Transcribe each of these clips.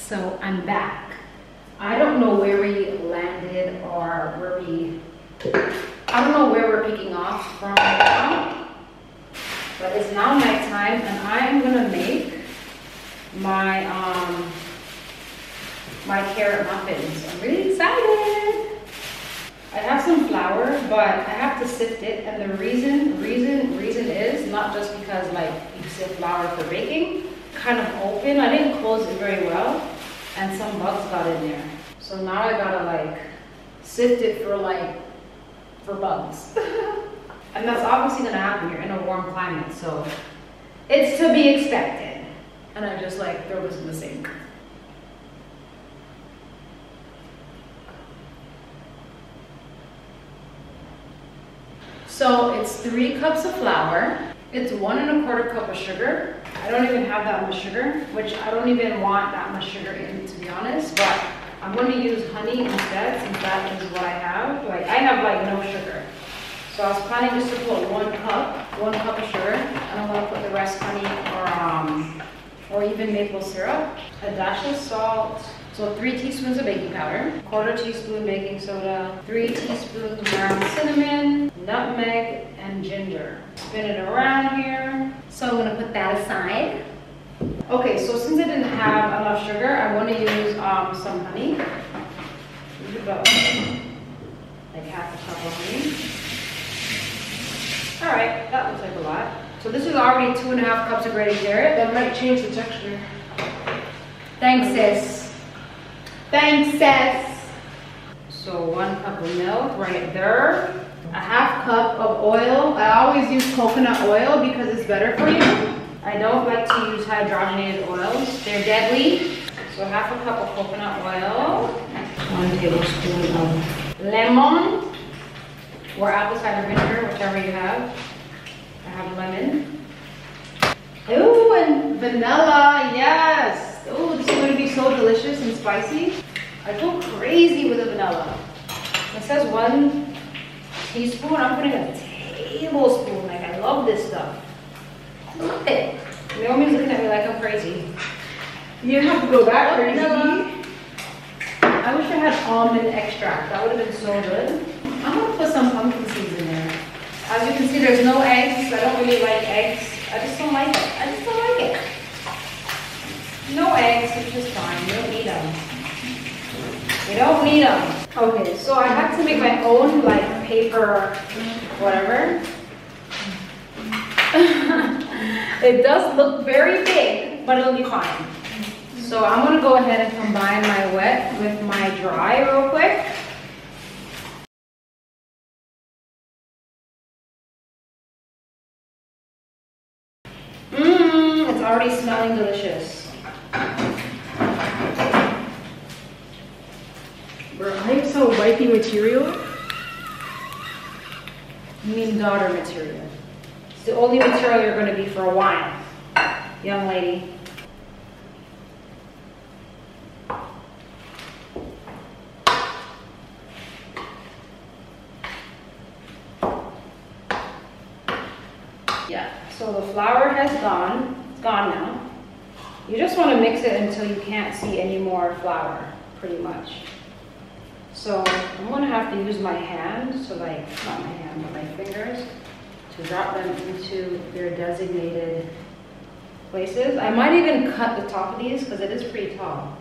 So I'm back. I don't know where we landed or where we, I don't know where we're picking off from now. But it's now nighttime and I am gonna make my, um, my carrot muffins. I'm really excited. I have some flour, but I have to sift it. And the reason, reason, reason is not just because like you sift flour for baking, kind of open. I didn't close it very well and some bugs got in there. So now I gotta like sift it for like, for bugs. and that's obviously gonna happen here in a warm climate. So it's to be expected. And I just like throw this in the sink. So it's three cups of flour. It's one and a quarter cup of sugar. I don't even have that much sugar, which I don't even want that much sugar in, be honest, but I'm going to use honey instead since that is what I have. Like, I have like no sugar. So I was planning just to put one cup, one cup of sugar, and I'm to put the rest honey or, um, or even maple syrup, a dash of salt, so three teaspoons of baking powder, quarter teaspoon baking soda, three teaspoons ground cinnamon, nutmeg, and ginger. Spin it around here. So I'm gonna put that aside. Okay, so since I didn't have enough sugar, I want to use um, some honey. About like half a cup of honey. All right, that looks like a lot. So this is already two and a half cups of grated carrot. That might change the texture. Thanks, sis. Thanks, Seth. So one cup of milk right there. A half cup of oil. I always use coconut oil because it's better for you. I don't like to use hydrogenated oils. They're deadly. So half a cup of coconut oil. One tablespoon of lemon or apple cider vinegar, whichever you have. I have lemon. Ooh, and vanilla, yes. Oh, this is going to be so delicious and spicy. I go crazy with the vanilla. It says one teaspoon. I'm putting a tablespoon. Like, I love this stuff. It. Naomi's looking at me like I'm crazy. You didn't have to go that oh, crazy. I wish I had almond extract. That would have been so good. I'm gonna put some pumpkin seeds in there. As you can see, there's no eggs. I don't really like eggs. I just don't like it. I just don't like it. No eggs, which is fine. You don't need them. You don't need them. Okay, so I had to make my own like paper, whatever. it does look very big, but it'll be fine. So I'm gonna go ahead and combine my wet with my dry real quick. Mmm, it's already smelling delicious. Bro, I am so wifey material. You mean daughter material. It's the only material you're gonna be for a while, young lady. Yeah, so the flour has gone, it's gone now. You just wanna mix it until you can't see any more flour, pretty much. So I'm gonna have to use my hand, so like, not my hand, but my fingers, to drop them into their designated places. I might even cut the top of these, because it is pretty tall.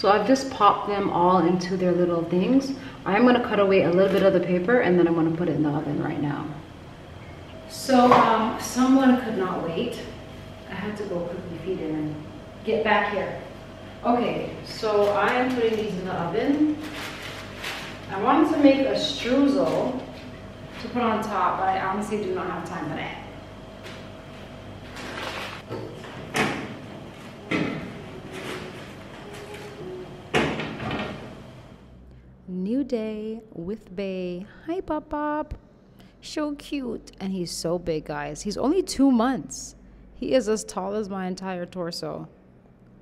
So I've just popped them all into their little things. I'm gonna cut away a little bit of the paper and then I'm gonna put it in the oven right now. So um, someone could not wait. I had to go quickly feed him and get back here. Okay, so I am putting these in the oven. I wanted to make a streusel to put on top, but I honestly do not have time for that. New day with Bay. Hi, Pop Pop. So cute. And he's so big, guys. He's only two months. He is as tall as my entire torso.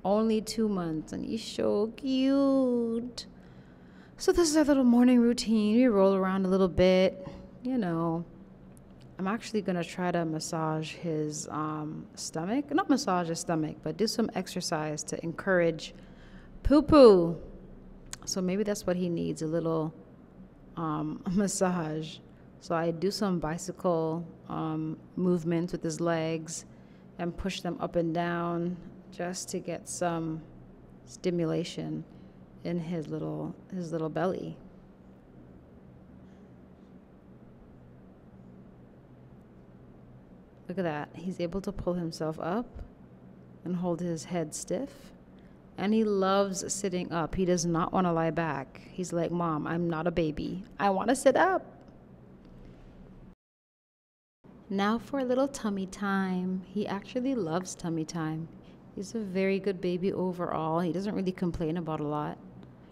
Only two months, and he's so cute. So, this is our little morning routine. We roll around a little bit, you know, I'm actually gonna try to massage his um, stomach. Not massage his stomach, but do some exercise to encourage poo poo. So maybe that's what he needs a little um, massage. So I do some bicycle um, movements with his legs and push them up and down just to get some stimulation in his little his little belly. Look at that. He's able to pull himself up and hold his head stiff. And he loves sitting up. He does not want to lie back. He's like, Mom, I'm not a baby. I want to sit up. Now for a little tummy time. He actually loves tummy time. He's a very good baby overall. He doesn't really complain about a lot.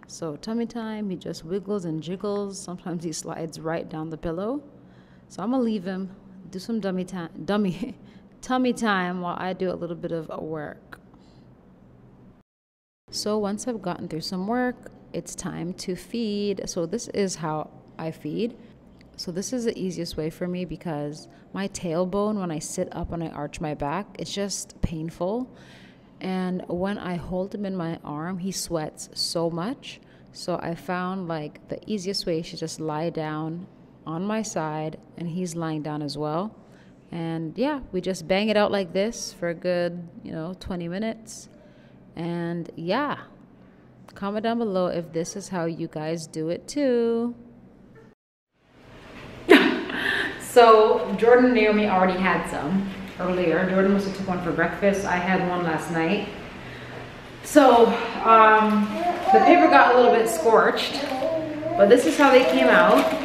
So, tummy time, he just wiggles and jiggles. Sometimes he slides right down the pillow. So, I'm gonna leave him, do some dummy time, dummy, tummy time while I do a little bit of work. So, once I've gotten through some work, it's time to feed. So, this is how I feed. So, this is the easiest way for me because my tailbone, when I sit up and I arch my back, it's just painful. And when I hold him in my arm, he sweats so much. So I found like the easiest way is to just lie down on my side, and he's lying down as well. And yeah, we just bang it out like this for a good, you know, 20 minutes. And yeah, comment down below if this is how you guys do it too. so Jordan and Naomi already had some earlier. Jordan must have took one for breakfast. I had one last night. So um, the paper got a little bit scorched, but this is how they came out.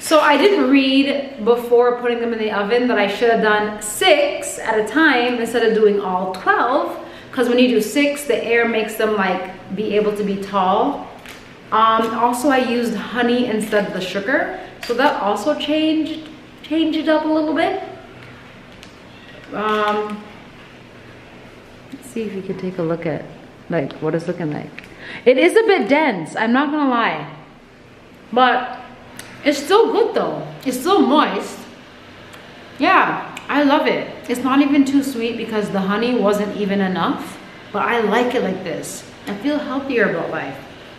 So I didn't read before putting them in the oven that I should have done six at a time instead of doing all 12. Because when you do six, the air makes them like be able to be tall. Um, also, I used honey instead of the sugar. So that also changed, changed it up a little bit. Um, let's see if you can take a look at like what it's looking like. It is a bit dense, I'm not gonna lie. But it's still good though. It's still moist. Yeah, I love it. It's not even too sweet because the honey wasn't even enough. But I like it like this. I feel healthier about life.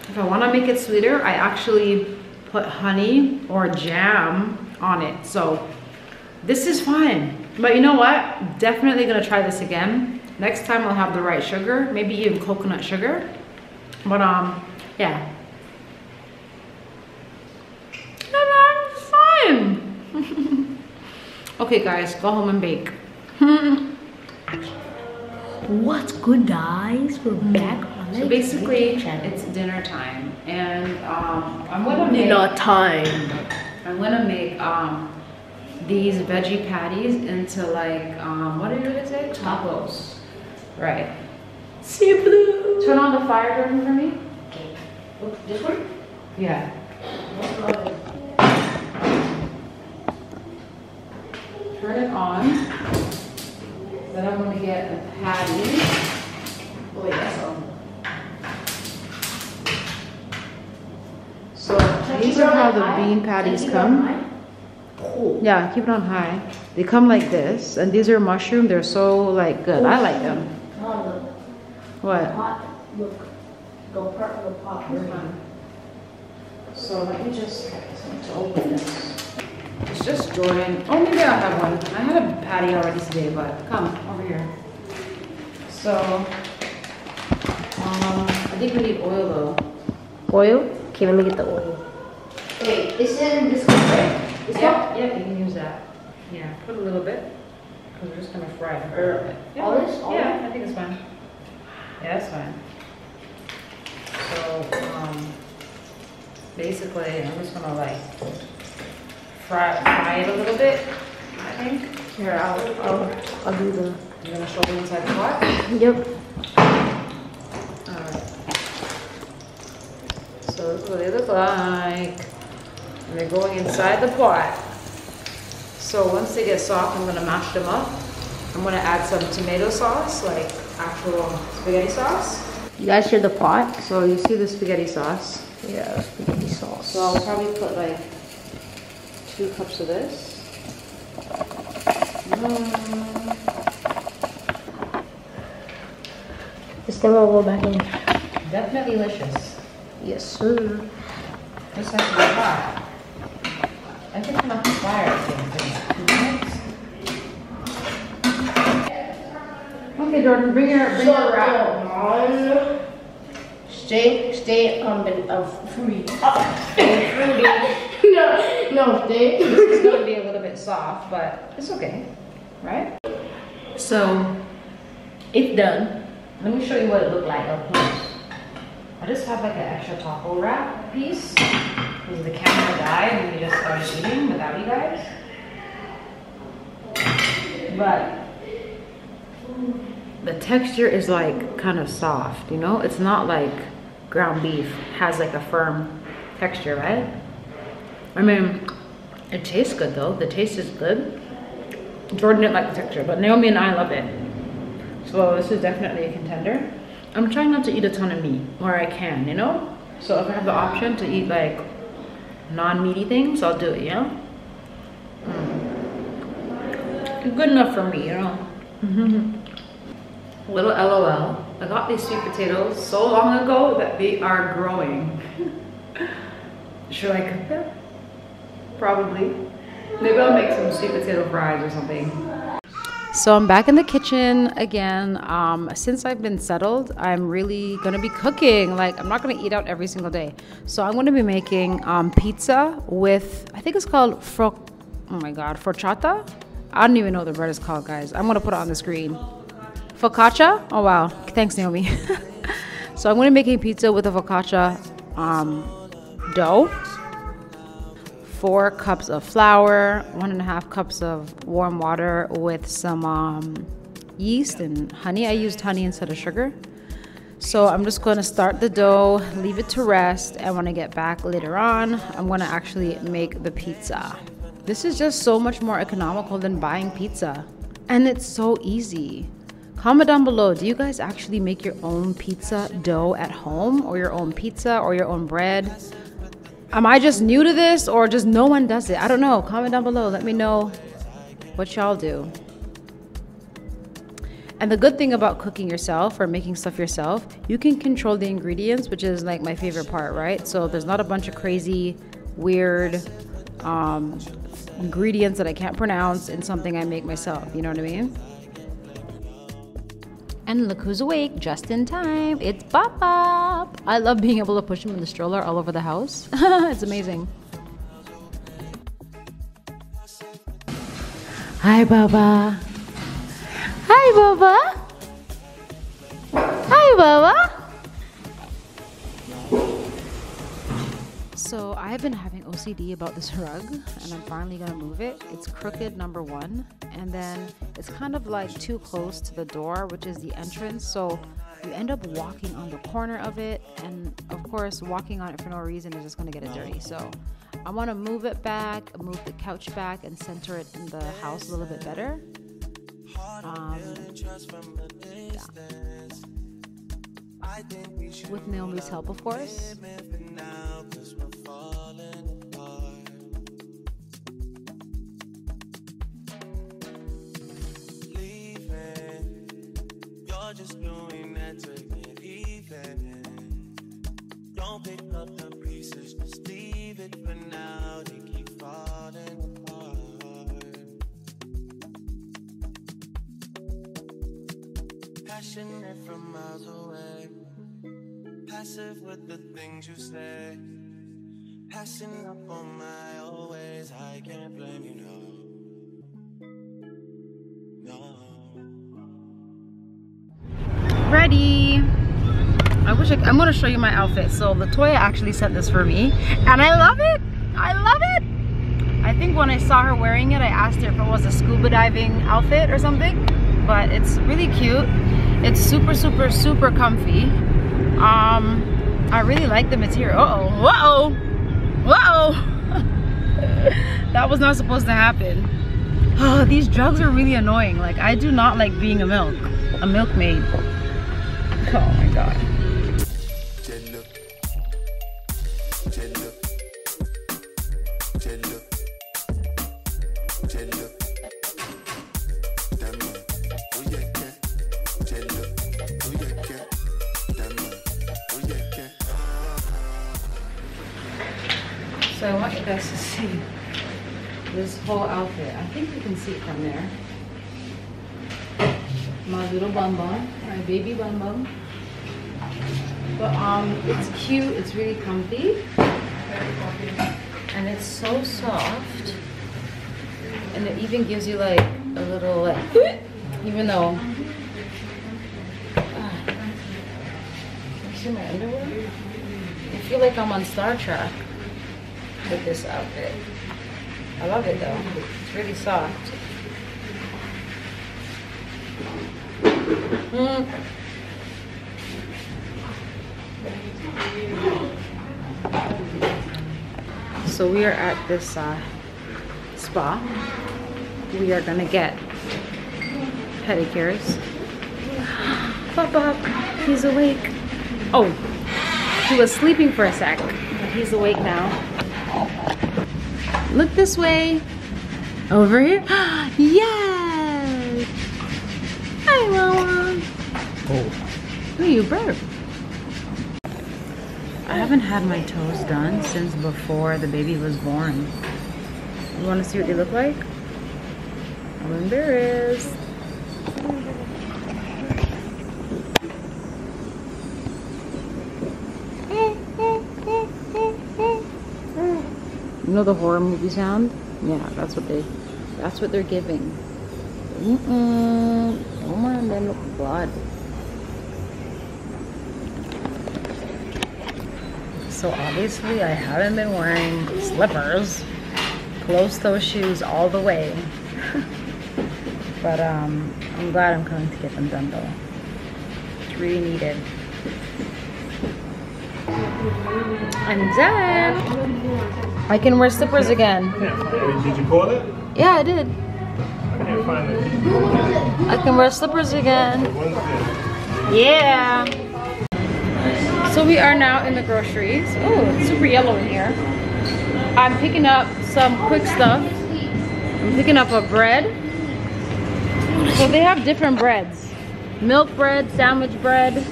If I wanna make it sweeter, I actually put honey or jam on it. So this is fine. But you know what? Definitely gonna try this again. Next time I'll have the right sugar, maybe even coconut sugar. But um, yeah. Fine. okay guys, go home and bake. What's good guys? We're back on So basically, it's dinner time, and um, I'm gonna make. Dinner time. I'm gonna make um these veggie patties into like um what did you gonna say? Tacos. Right. See blue. Turn on the fire Jordan for me. This one? Yeah. Turn it on. Then I'm gonna get a patty. Oh yeah, so. So these are how the bean patties come. Cool. Yeah, keep it on high. They come like this, and these are mushroom. They're so like good. I like them. Oh, look. What? Pot. Look. Go part of the pot. So let me just to open this. It's just Jordan. Oh, maybe I have one. I had a patty already today, but come over here. So, um, I think we need oil though. Oil? Okay, let me get the oil. Wait, this isn't this one, right? This? Yeah, yeah, you can use that. Yeah, put a little bit, because we're just gonna fry it. for a little bit. Yeah, all this? All Yeah, I think it's fine. Yeah, it's fine. So, um, basically, I'm just gonna like fry, fry it a little bit, I think. Here, I'll, I'll, I'll do the. You're gonna show me inside the pot? Yep. Alright. So this is what they look like. And they're going inside the pot. So once they get soft, I'm gonna mash them up. I'm gonna add some tomato sauce, like actual spaghetti sauce. You guys hear the pot? So you see the spaghetti sauce. Yeah, spaghetti sauce. So I'll probably put like two cups of this. Mm, This time I'll go back in. definitely delicious. Yes, sir. This has to be hot. I think enough fire things in two. Okay, Jordan, bring your bring your wrap. on. Stay, stay on the uh, free. stay fruity. no, no, stay. It's gonna be a little bit soft, but it's okay, right? So, it's done. Let me show you what it looked like up close. I just have like an extra taco wrap piece because the camera died and we just started eating without you guys. But the texture is like kind of soft, you know? It's not like ground beef has like a firm texture, right? I mean, it tastes good though. The taste is good. Jordan didn't like the texture, but Naomi and I love it. So this is definitely a contender. I'm trying not to eat a ton of meat where I can, you know? So if I have the option to eat like non-meaty things, I'll do it, you know? Mm. Good enough for me, you know? Little LOL. I got these sweet potatoes so long ago that they are growing. Should I cook them? Probably. Maybe I'll make some sweet potato fries or something. So I'm back in the kitchen again. Um, since I've been settled, I'm really gonna be cooking. Like I'm not gonna eat out every single day. So I'm gonna be making um, pizza with I think it's called fro. Oh my god, forchata. I don't even know what the bread is called, guys. I'm gonna put it on the screen. Focaccia. Oh wow, thanks Naomi. so I'm gonna be making pizza with a focaccia um, dough four cups of flour, one and a half cups of warm water with some um, yeast and honey. I used honey instead of sugar. So I'm just going to start the dough, leave it to rest, and when I get back later on, I'm going to actually make the pizza. This is just so much more economical than buying pizza, and it's so easy. Comment down below, do you guys actually make your own pizza dough at home, or your own pizza, or your own bread? Am I just new to this or just no one does it? I don't know. Comment down below. Let me know what y'all do. And the good thing about cooking yourself or making stuff yourself, you can control the ingredients, which is like my favorite part, right? So there's not a bunch of crazy, weird um, ingredients that I can't pronounce in something I make myself. You know what I mean? And look who's awake just in time. It's Bop Bop. I love being able to push him in the stroller all over the house. it's amazing. Hi, Baba. Hi, Baba. Hi, Baba. So I've been having OCD about this rug and I'm finally gonna move it. It's crooked number one and then it's kind of like too close to the door which is the entrance so you end up walking on the corner of it and of course walking on it for no reason is just gonna get it dirty. So I wanna move it back, move the couch back and center it in the house a little bit better. Um, yeah. With Naomi's help of course. Passive with the things you say. Passing up on my always, I can't blame you, no. No. ready. I wish I, I'm gonna show you my outfit. So Latoya actually sent this for me and I love it. I love it. I think when I saw her wearing it, I asked her if it was a scuba diving outfit or something, but it's really cute. It's super, super, super comfy. Um, I really like the material. Uh-oh, whoa, whoa. that was not supposed to happen. Oh, these drugs are really annoying. Like I do not like being a milk, a milkmaid. Oh my god. See from there. My little bum bum, my baby bum bum. But um, it's cute. It's really comfy, and it's so soft. And it even gives you like a little like, even though. Ah. See my underwear? I feel like I'm on Star Trek with this outfit. I love it though. It's really soft. Mm. So we are at this uh, spa. We are gonna get pedicures. Pop up, he's awake. Oh, he was sleeping for a sec, but he's awake now. Look this way. Over here. yes. Hi, Mama. Oh. Ooh, you burp. I haven't had my toes done since before the baby was born. You want to see what they look like? I'm embarrassed. You know the horror movie sound? Yeah, that's what they, that's what they're giving. Mm-mm. Oh man, they look blood. So obviously I haven't been wearing slippers, Close toe shoes all the way. but um, I'm glad I'm coming to get them done though. It's really needed. I'm done. I can wear slippers again. Did you call it? Yeah, I did. I can't find it. I can wear slippers again. Yeah. So we are now in the groceries. Oh, it's super yellow in here. I'm picking up some quick stuff. I'm picking up a bread. So they have different breads. Milk bread, sandwich bread,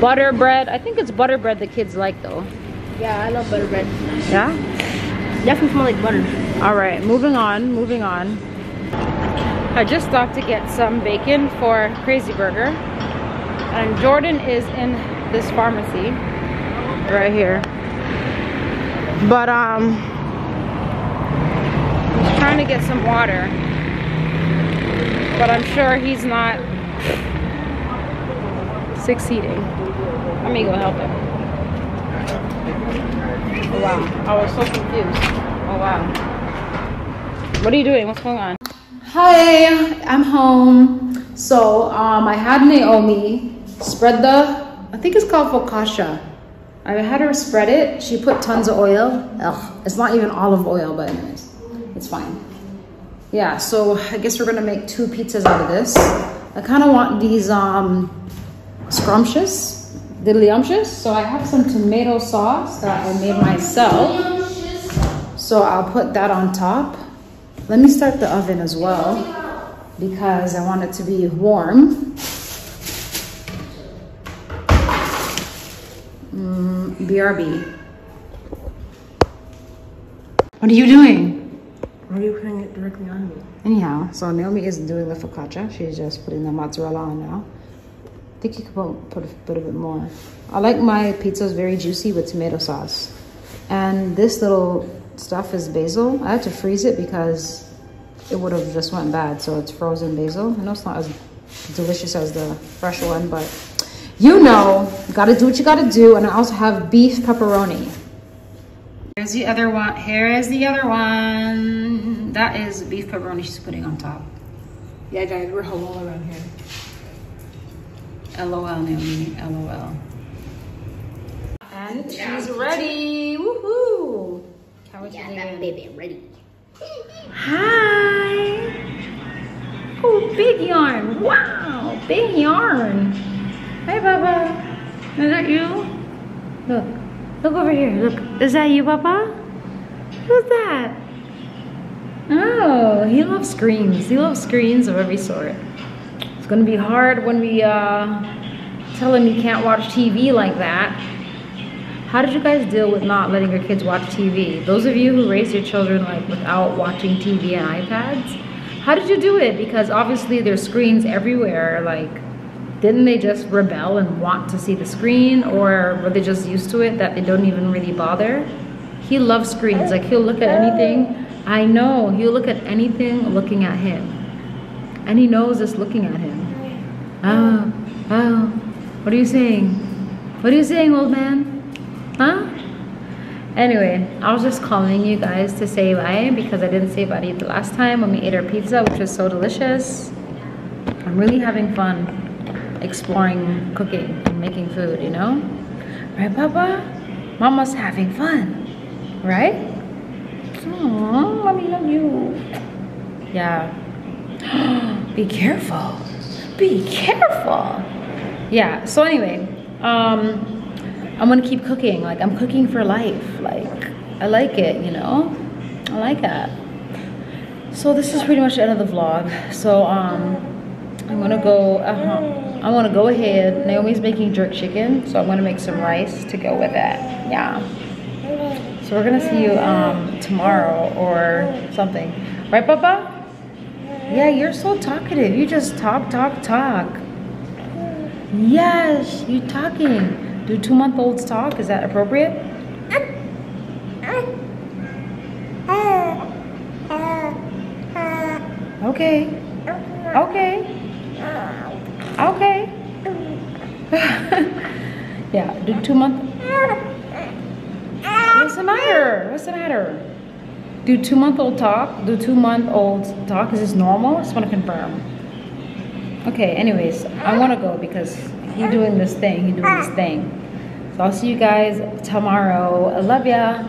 butter bread. I think it's butter bread the kids like though. Yeah, I love butter bread. Yeah? Definitely smell like butter. All right, moving on, moving on. I just stopped to get some bacon for Crazy Burger. And Jordan is in this pharmacy right here. But um he's trying to get some water. But I'm sure he's not succeeding. Let me go help him. Oh wow, I was so confused. Oh wow. What are you doing? What's going on? Hi, I'm home. So um, I had Naomi spread the, I think it's called focaccia. I had her spread it. She put tons of oil. Ugh, it's not even olive oil, but anyways, it's fine. Yeah, so I guess we're gonna make two pizzas out of this. I kind of want these um, scrumptious, diddlyumptious. So I have some tomato sauce that I made myself. So I'll put that on top. Let me start the oven as well because I want it to be warm. Mm, BRB. What are you doing? Why are you putting it directly on me? Anyhow, so Naomi isn't doing the focaccia. She's just putting the mozzarella on now. I think you could put, put a bit of it more. I like my pizzas very juicy with tomato sauce. And this little stuff is basil. I had to freeze it because it would have just went bad. So it's frozen basil. I know it's not as delicious as the fresh one, but you know, gotta do what you gotta do. And I also have beef pepperoni. Here's the other one. Here is the other one. That is beef pepperoni she's putting on top. Yeah, guys, we're halal around here. LOL, Naomi. LOL. And she's ready. Woohoo! How was Yeah, your that day? baby ready. Hi. Oh, big yarn. Wow, big yarn. Hey, Baba. Is that you? Look. Look over here. Look. Is that you, Papa? Who's that? Oh, he loves screens. He loves screens of every sort. Gonna be hard when we uh, tell him he can't watch TV like that. How did you guys deal with not letting your kids watch TV? Those of you who raised your children like without watching TV and iPads, how did you do it? Because obviously there's screens everywhere. Like, didn't they just rebel and want to see the screen, or were they just used to it that they don't even really bother? He loves screens. Like he'll look at anything. I know he'll look at anything looking at him, and he knows it's looking at him. Oh, oh, what are you saying? What are you saying, old man? Huh? Anyway, I was just calling you guys to say bye because I didn't say bye the last time when we ate our pizza, which was so delicious. I'm really having fun exploring cooking and making food, you know? Right, Papa? Mama's having fun, right? Aww, mommy love you. Yeah. Be careful. Be careful. Yeah, so anyway, um, I'm gonna keep cooking. Like I'm cooking for life. Like I like it, you know? I like that. So this is pretty much the end of the vlog. So um I'm gonna go uh-huh. I wanna go ahead. Naomi's making jerk chicken, so I'm gonna make some rice to go with that. Yeah. So we're gonna see you um tomorrow or something. Right, Papa? Yeah, you're so talkative. You just talk, talk, talk. Yes, you talking. Do two month olds talk? Is that appropriate? Okay. Okay. Okay. yeah, do two month. What's the matter? What's the matter? Do two month old talk? Do two month old talk? Is this normal? I just want to confirm. Okay, anyways, I want to go because he doing this thing. He doing this thing. So I'll see you guys tomorrow. I love ya.